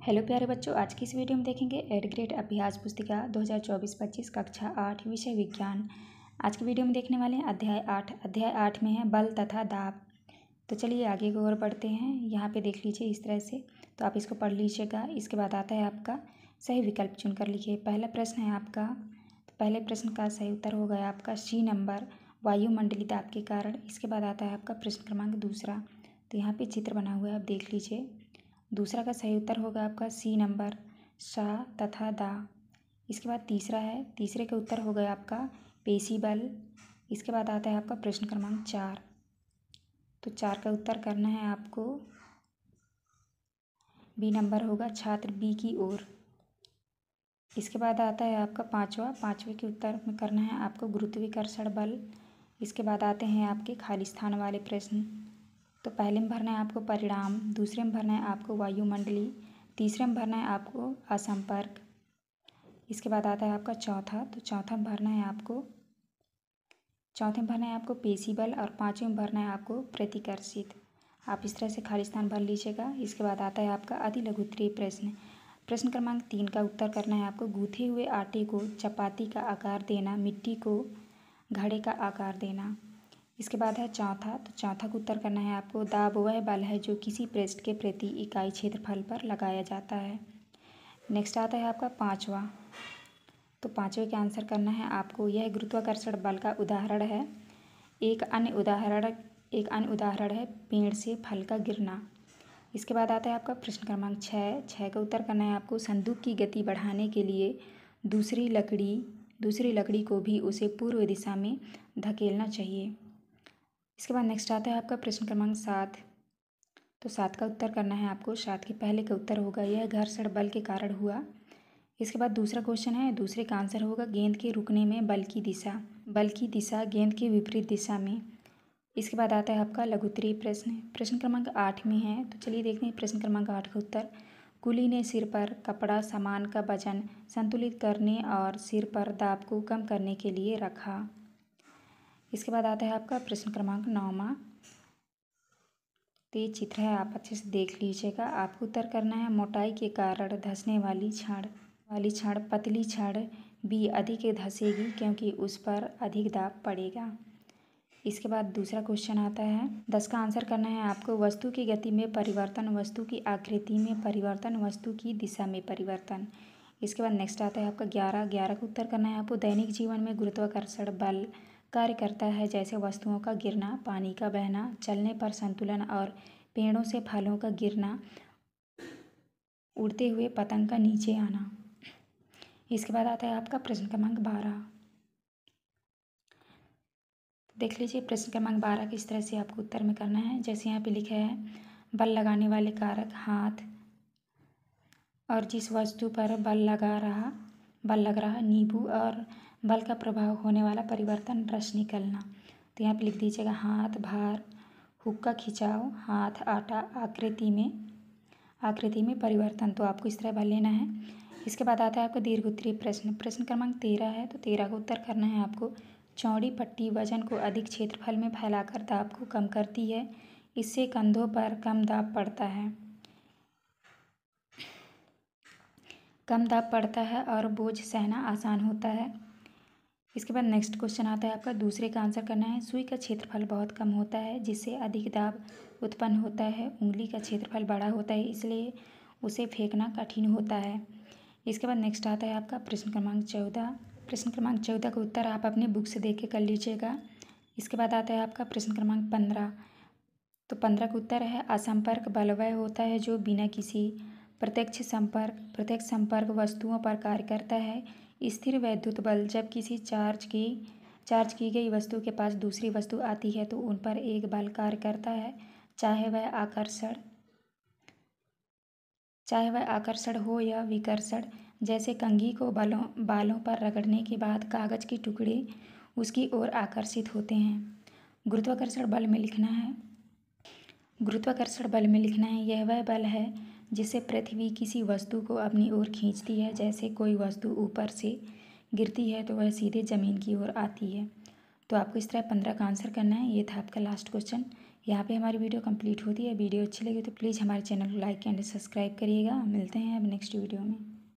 Hello प्यारे बच्चों, आज की इस वीडियो में देखेंगे एड ग्रेड अभ्यास पुस्तिका 2024-25 कक्षा आठ, विषय विज्ञान। आज की वीडियो में देखने वाले हैं अध्याय आठ। अध्याय आठ में है बल तथा दाब। तो चलिए आगे की ओर बढ़ते हैं। यहाँ पे देख लीजिए इस तरह से। तो आप इसको पढ़ लीजिएगा। इसके बाद आता है आपका सही विकल्प चुनकर लिखिए। पहला प्रश्न है आपका। तो पहले प्रश्न का सही उत्तर हो गया आपका सी नंबर। वायुमंडलीय दाब के कारण। इसके बाद आता है आपका प्रश्न क्रमांक दूसरा। तो यहाँ पर चित्र बना हुआ है। आप देख लीजिए। दूसरा का सही उत्तर होगा आपका सी नंबर सा तथा दा। इसके बाद तीसरा है, तीसरे का उत्तर हो गया आपका पेशी बल। इसके बाद आता है आपका प्रश्न क्रमांक चार। तो चार का उत्तर करना है आपको। बी नंबर होगा छात्र बी की ओर। इसके बाद आता है आपका पांचवा। पांचवे के उत्तर में करना है आपको गुरुत्वीकर्षण बल। इसके बाद आते हैं आपके खाली स्थान वाले प्रश्न। तो पहले में भरना है आपको परिणाम, दूसरे में भरना है आपको वायुमंडली, तीसरे में भरना है आपको असंपर्क। इसके बाद आता है आपका चौथा तो चौथा में भरना है आपको, चौथे में भरना है आपको पेशी बल और पाँचवें में भरना है आपको प्रतिकर्षित। आप इस तरह से खाली स्थान भर लीजिएगा। इसके बाद आता है आपका अति लघुत्तरीय प्रश्न। प्रश्न क्रमांक तीन का उत्तर करना है आपको गूथे हुए आटे को चपाती का आकार देना, मिट्टी को घड़े का आकार देना। इसके बाद है चौथा। तो चौथा का उत्तर करना है आपको। दाब वह बल है जो किसी पृष्ठ के प्रति इकाई क्षेत्रफल पर लगाया जाता है। नेक्स्ट आता है आपका पाँचवा। तो पाँचवें का आंसर करना है आपको। यह गुरुत्वाकर्षण बल का उदाहरण है। एक अन्य उदाहरण, एक अन्य उदाहरण है पेड़ से फल का गिरना। इसके बाद आता है आपका प्रश्न क्रमांक छः। छः का उत्तर करना है आपको। संदूक की गति बढ़ाने के लिए दूसरी लकड़ी दूसरी लकड़ी को भी उसे पूर्व दिशा में धकेलना चाहिए। इसके बाद नेक्स्ट आता है आपका प्रश्न क्रमांक सात। तो सात का उत्तर करना है आपको। सात के पहले का उत्तर होगा यह घर्षण बल के कारण हुआ। इसके बाद दूसरा क्वेश्चन है, दूसरे का आंसर होगा गेंद के रुकने में बल की दिशा, बल की दिशा गेंद के विपरीत दिशा में। इसके बाद आता है आपका लघुत्तरीय प्रश्न। प्रश्न क्रमांक आठ में है तो चलिए देखते हैं प्रश्न क्रमांक आठ का उत्तर। कुली ने सिर पर कपड़ा सामान का वज़न संतुलित करने और सिर पर दाब को कम करने के लिए रखा। इसके बाद आता है आपका प्रश्न क्रमांक नौवा। तो ये चित्र है, आप अच्छे से देख लीजिएगा। आपको उत्तर करना है, मोटाई के कारण धंसने वाली छड़ वाली छड़ पतली छड़ भी अधिक धंसेगी क्योंकि उस पर अधिक दाब पड़ेगा। इसके बाद दूसरा क्वेश्चन आता है, दस का आंसर करना है आपको, वस्तु की गति में परिवर्तन, वस्तु की आकृति में परिवर्तन, वस्तु की दिशा में परिवर्तन। इसके बाद नेक्स्ट आता है आपका ग्यारह ग्यारह का उत्तर करना है आपको दैनिक जीवन में गुरुत्वाकर्षण बल कार्य करता है, जैसे वस्तुओं का गिरना, पानी का बहना, चलने पर संतुलन और पेड़ों से फलों का गिरना, उड़ते हुए पतंग का नीचे आना। इसके बाद आता है आपका प्रश्न क्रमांक बारह। देख लीजिए, प्रश्न क्रमांक बारह किस तरह से आपको उत्तर में करना है। जैसे यहाँ पे लिखा है, बल लगाने वाले कारक हाथ और जिस वस्तु पर बल लगा रहा बल लग रहा नींबू और बल का प्रभाव होने वाला परिवर्तन रस निकलना। तो यहाँ पे लिख दीजिएगा, हाथ, भार, हुक का खिंचाव, हाथ, आटा, आकृति में आकृति में परिवर्तन। तो आपको इस तरह भर लेना है। इसके बाद आता है आपका दीर्घ उत्तरीय प्रश्न। प्रश्न क्रमांक तेरह है तो तेरह का उत्तर करना है आपको। चौड़ी पट्टी वज़न को अधिक क्षेत्रफल में फैलाकर दाब को कम करती है। इससे कंधों पर कम दाब पड़ता है। कम दाब पड़ता है और बोझ सहना आसान होता है। इसके बाद नेक्स्ट क्वेश्चन आता है आपका। दूसरे का आंसर करना है। सुई का क्षेत्रफल बहुत कम होता है, जिससे अधिक दाब उत्पन्न होता है। उंगली का क्षेत्रफल बड़ा होता है, इसलिए उसे फेंकना कठिन होता है। इसके बाद नेक्स्ट आता है आपका प्रश्न क्रमांक चौदह। प्रश्न क्रमांक चौदह का उत्तर आप अपने बुक से देख के कर लीजिएगा। इसके बाद आता है आपका प्रश्न क्रमांक पंद्रह। तो पंद्रह का उत्तर है, असंपर्क बलवय होता है जो बिना किसी प्रत्यक्ष संपर्क प्रत्यक्ष संपर्क वस्तुओं पर कार्य करता है। स्थिर वैद्युत बल जब किसी चार्ज की चार्ज की गई वस्तु के पास दूसरी वस्तु आती है तो उन पर एक बल कार्य करता है, चाहे वह आकर्षण, चाहे वह आकर्षण हो या विकर्षण। जैसे कंघी को बालों बालों पर रगड़ने के बाद कागज़ के टुकड़े उसकी ओर आकर्षित होते हैं। गुरुत्वाकर्षण बल में लिखना है। गुरुत्वाकर्षण बल में लिखना है, यह वह बल है जिससे पृथ्वी किसी वस्तु को अपनी ओर खींचती है, जैसे कोई वस्तु ऊपर से गिरती है तो वह सीधे ज़मीन की ओर आती है। तो आपको इस तरह पंद्रह का आंसर करना है। ये था आपका लास्ट क्वेश्चन यहाँ पे हमारी वीडियो कंप्लीट होती है। वीडियो अच्छी लगी तो प्लीज़ हमारे चैनल को लाइक एंड सब्सक्राइब करिएगा। मिलते हैं अब नेक्स्ट वीडियो में।